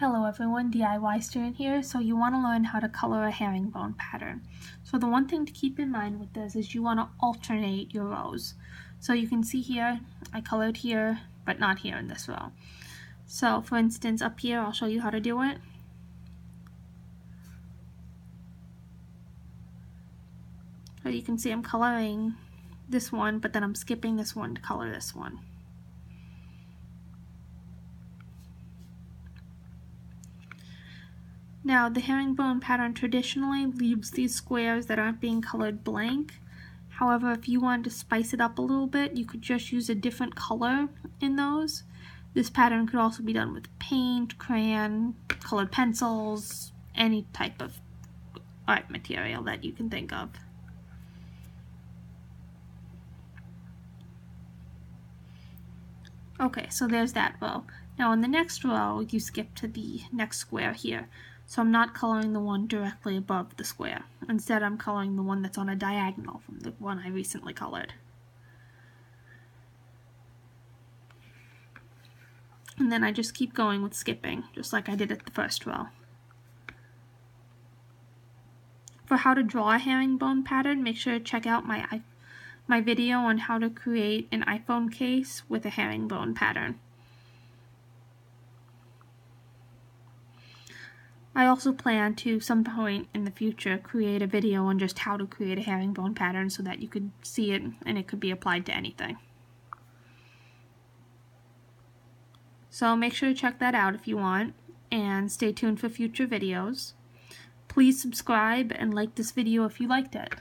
Hello everyone, DIY student here. So you want to learn how to color a herringbone pattern. So the one thing to keep in mind with this is you want to alternate your rows. So you can see here, I colored here, but not here in this row. So for instance, up here, I'll show you how to do it. So you can see I'm coloring this one, but then I'm skipping this one to color this one. Now the herringbone pattern traditionally leaves these squares that aren't being colored blank. However, if you wanted to spice it up a little bit, you could just use a different color in those. This pattern could also be done with paint, crayon, colored pencils, any type of art material that you can think of. Okay, so there's that row. Now in the next row, you skip to the next square here. So I'm not coloring the one directly above the square. Instead, I'm coloring the one that's on a diagonal from the one I recently colored. And then I just keep going with skipping, just like I did at the first row. For how to draw a herringbone pattern, make sure to check out my, my video on how to create an iPhone case with a herringbone pattern. I also plan to, some point in the future, create a video on just how to create a herringbone pattern so that you could see it and it could be applied to anything. So make sure to check that out if you want, and stay tuned for future videos. Please subscribe and like this video if you liked it.